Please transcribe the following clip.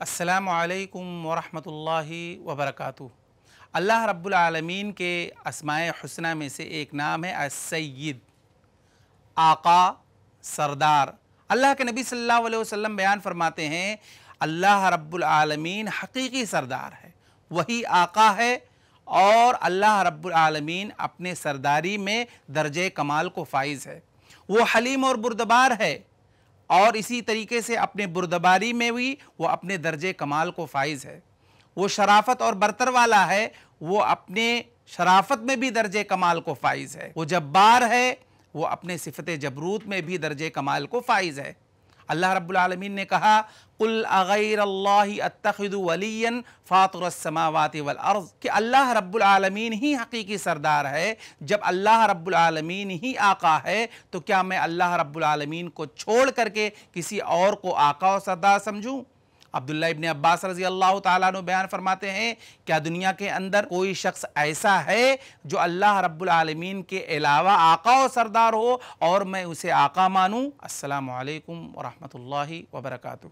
असलकम वरहमतुल्लाहि वबरकातुहू अल्लाह रब्बुल आलमीन के असमाय हुसना में से एक नाम है असैद आका सरदार अल्लाह के नबी अलैहि वसल्लम बयान फरमाते हैं अल्लाह रब्बुल आलमीन हकीकी सरदार है वही आका है और अल्लाह रब्बुल आलमीन अपने सरदारी में दर्ज कमाल को फाइज है वो हलीम और बुरदबार है और इसी तरीके से अपने बुरदबारी में भी वो अपने दर्जे कमाल को फाइज है। वो शराफत और बरतर वाला है, वो अपने शराफत में भी दर्जे कमाल को फाइज है। वो जब्बार है, वो अपने सिफत जबरूत में भी दर्जे कमाल को फाइज है। अल्लाह रब्लमीन ने कहा, कुल वलअर्ज़ कि अल्लाह रब्लमीन ही हकीकी सरदार है। जब अल्लाह रब्लमीन ही आका है तो क्या मैं अल्लाह रब्लमीन को छोड़ करके किसी और को आका और सरदार समझूं? अब्दुल्ला इब्ने अब्बास रज़ी अल्लाह तु बयान फरमाते हैं, क्या दुनिया के अंदर कोई शख्स ऐसा है जो अल्लाह रब्लमीन के अलावा आका और सरदार हो और मैं उसे आका मानूँ? असलकम वरहमल वबरकू